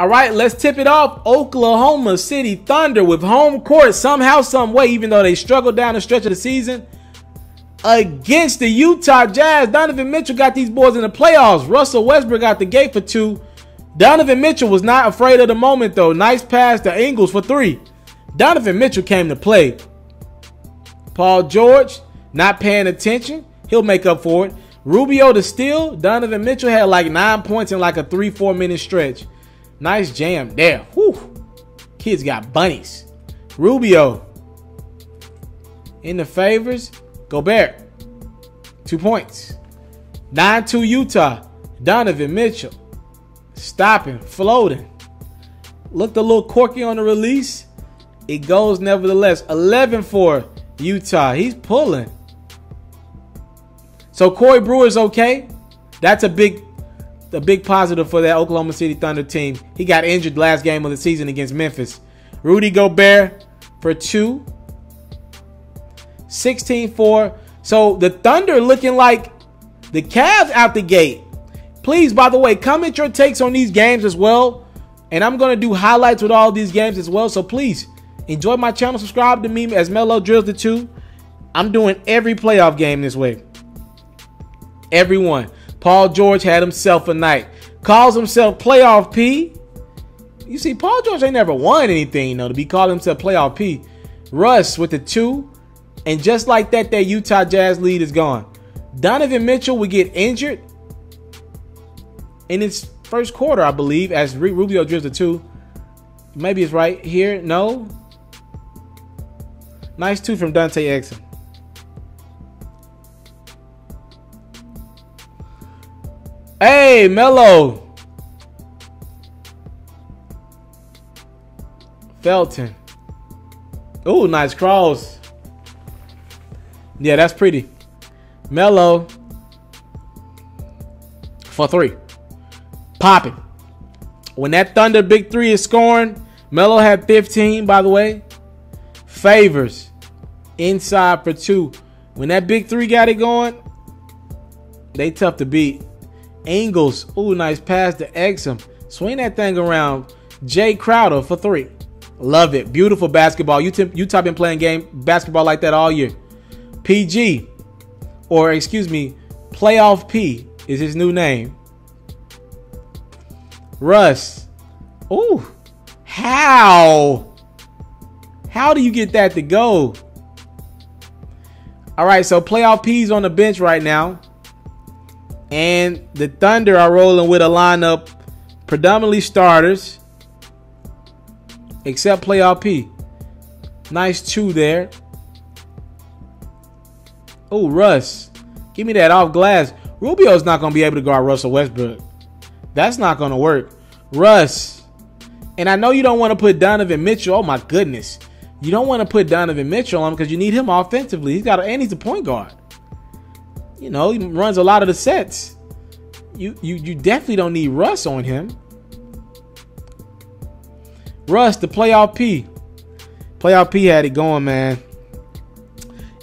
All right, let's tip it off. Oklahoma City Thunder with home court somehow, some way, even though they struggled down the stretch of the season against the Utah Jazz. Donovan Mitchell got these boys in the playoffs. Russell Westbrook got the gate for two. Donovan Mitchell was not afraid of the moment, though. Nice pass to Ingles for three. Donovan Mitchell came to play. Paul George not paying attention. He'll make up for it. Rubio to steal. Donovan Mitchell had like nine points in like a three, four minute stretch. Nice jam there. Whew. Kids got bunnies. Rubio in the favors. Gobert. Two points. 9 2 Utah. Donovan Mitchell. Stopping, floating. Looked a little quirky on the release. It goes nevertheless. 11 for Utah. He's pulling. So Corey Brewer's okay. That's a big a big positive for that Oklahoma City Thunder team. He got injured last game of the season against Memphis. Rudy Gobert for two. 16 4. So the Thunder looking like the Cavs out the gate. Please, by the way, comment your takes on these games as well. And I'm going to do highlights with all these games as well. So please enjoy my channel. Subscribe to me as Melo drills the two. I'm doing every playoff game this way. Everyone. Paul George had himself a night. Calls himself playoff P. You see, Paul George ain't never won anything, though, to be calling himself playoff P. Russ with the two. And just like that, that Utah Jazz lead is gone. Donovan Mitchell would get injured in his first quarter, I believe, as Rubio drills the two. Maybe it's right here. No. Nice two from Dante Exum. Hey, Melo. Felton. Oh, nice cross. Yeah, that's pretty. Melo for three. Popping. When that Thunder big three is scoring, Melo had 15, by the way. Favors inside for two. When that big three got it going, they tough to beat. Ingles, ooh, nice pass to Exum. Swing that thing around. Jae Crowder for three. Love it. Beautiful basketball. Utah, Utah been playing game basketball like that all year. PG, or excuse me, Playoff P is his new name. Russ. Ooh, how? How do you get that to go? All right, so Playoff P's on the bench right now. And the Thunder are rolling with a lineup predominantly starters, except playoff P. Nice two there. Oh, Russ. Give me that off glass. Rubio's not going to be able to guard Russell Westbrook. That's not going to work. Russ. And I know you don't want to put Donovan Mitchell. Oh, my goodness. You don't want to put Donovan Mitchell on because you need him offensively. He's got and he's a point guard you know, he runs a lot of the sets. You you you definitely don't need Russ on him. Russ, the playoff P. Playoff P had it going, man.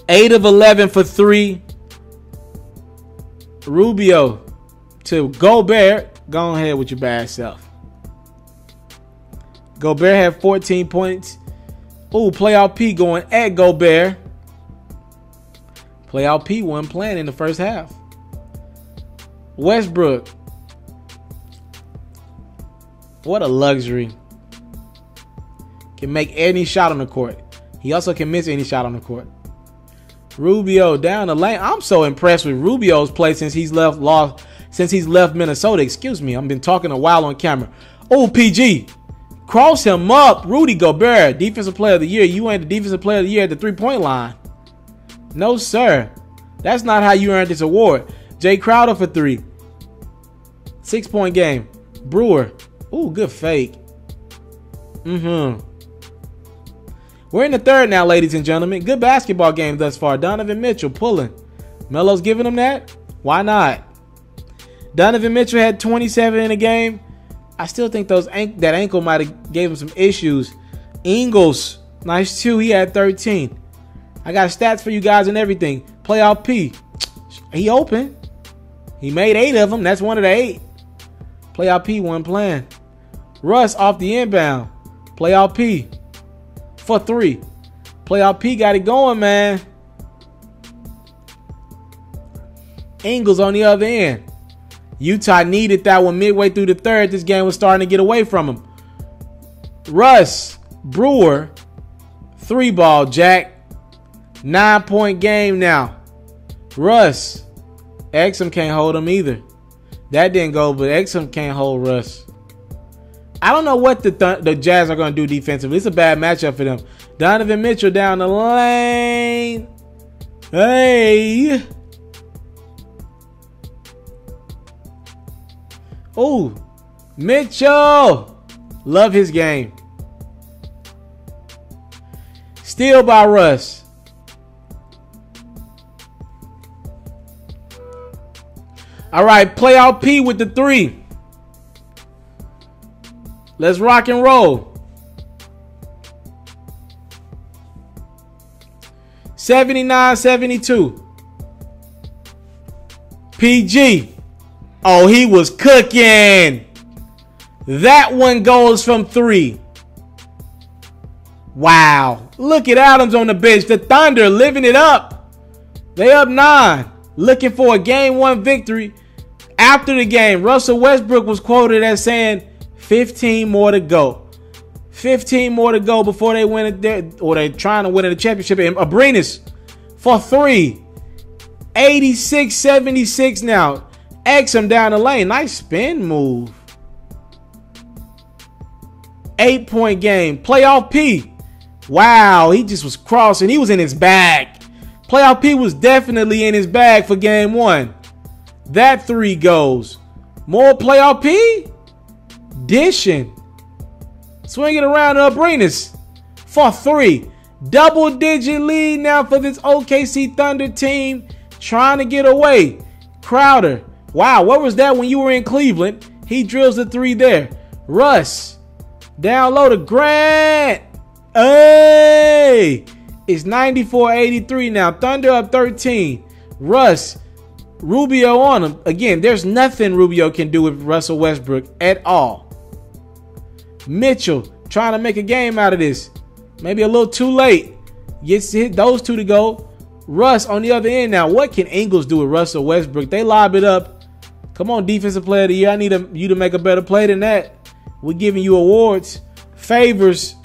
Eight of eleven for three. Rubio to Gobert. Go ahead with your bad self. Gobert had 14 points. Ooh, playoff P going at Gobert. Playoff P1 plan in the first half. Westbrook. What a luxury. Can make any shot on the court. He also can miss any shot on the court. Rubio down the lane. I'm so impressed with Rubio's play since he's left lost since he's left Minnesota. Excuse me. I've been talking a while on camera. Oh, PG. Cross him up. Rudy Gobert, defensive player of the year. You ain't the defensive player of the year at the three-point line. No, sir. That's not how you earned this award. Jae Crowder for three. Six point game. Brewer. Ooh, good fake. Mm-hmm. We're in the third now, ladies and gentlemen. Good basketball game thus far. Donovan Mitchell pulling. Melo's giving him that? Why not? Donovan Mitchell had 27 in a game. I still think those that ankle might have gave him some issues. Ingles, nice too. He had 13. I got stats for you guys and everything. Playoff P. He open. He made eight of them. That's one of the eight. Playoff P one playing. Russ off the inbound. Playoff P for three. Playoff P got it going, man. Ingles on the other end. Utah needed that one midway through the third. This game was starting to get away from him. Russ Brewer, three ball, Jack. Nine point game now. Russ. Exum can't hold him either. That didn't go, but Exum can't hold Russ. I don't know what the th- the Jazz are going to do defensively. It's a bad matchup for them. Donovan Mitchell down the lane. Hey. Oh, Mitchell. Love his game. Steal by Russ. All right, playoff P with the three. Let's rock and roll. 79 72. PG. Oh, he was cooking. That one goes from three. Wow. Look at Adams on the bench. The Thunder living it up. They up nine. Looking for a game one victory. After the game, Russell Westbrook was quoted as saying, 15 more to go. 15 more to go before they win it there, or they're trying to win the championship. And Abrines for three. 86 76 now. Exum down the lane. Nice spin move. Eight point game. Playoff P. Wow, he just was crossing. He was in his bag. Playoff P was definitely in his bag for game one. That three goes. More playoff P? Dishing. Swinging around the Abrines for three. Double digit lead now for this OKC Thunder team. Trying to get away. Crowder. Wow, what was that when you were in Cleveland? He drills the three there. Russ. Down low to Grant. Hey! It's 94-83 now. Thunder up 13. Russ, Rubio on him. Again, there's nothing Rubio can do with Russell Westbrook at all. Mitchell trying to make a game out of this. Maybe a little too late. Gets to hit those two to go. Russ on the other end now. What can Ingles do with Russell Westbrook? They lob it up. Come on, defensive player of the year. I need a, you to make a better play than that. We're giving you awards. Favors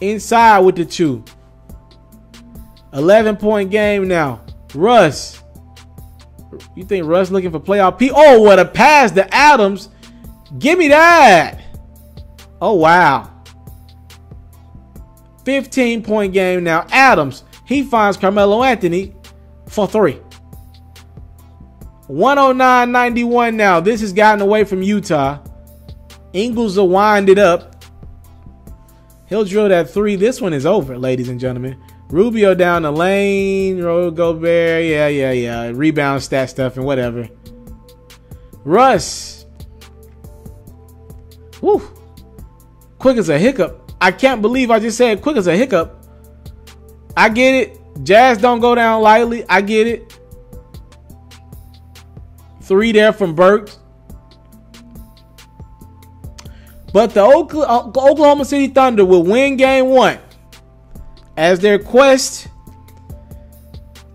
inside with the two. 11 point game now. Russ. You think Russ looking for playoff P? Oh, what a pass to Adams. Give me that. Oh, wow. 15 point game now. Adams, he finds Carmelo Anthony for three. 109 91 now. This has gotten away from Utah. Ingles will wind it up. He'll drill that three. This one is over, ladies and gentlemen. Rubio down the lane. Rudy Gobert. Yeah, yeah, yeah. Rebound stat stuff and whatever. Russ. Woo. Quick as a hiccup. I can't believe I just said quick as a hiccup. I get it. Jazz don't go down lightly. I get it. Three there from Burks. But the Oklahoma City Thunder will win game one as their quest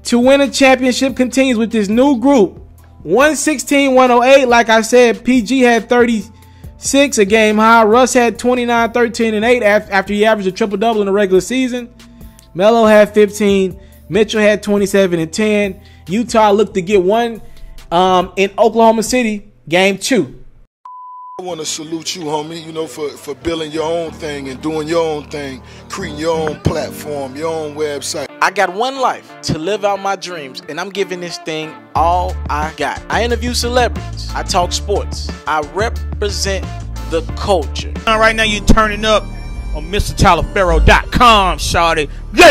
to win a championship continues with this new group. 116 108. Like I said, PG had 36, a game high. Russ had 29, 13, and 8 after he averaged a triple double in the regular season. Melo had 15. Mitchell had 27 and 10. Utah looked to get one um, in Oklahoma City, game two. I want to salute you, homie, you know, for, for building your own thing and doing your own thing, creating your own platform, your own website. I got one life to live out my dreams, and I'm giving this thing all I got. I interview celebrities, I talk sports, I represent the culture. Right now, you're turning up on MrTaliaferro.com, shawty. Yeah.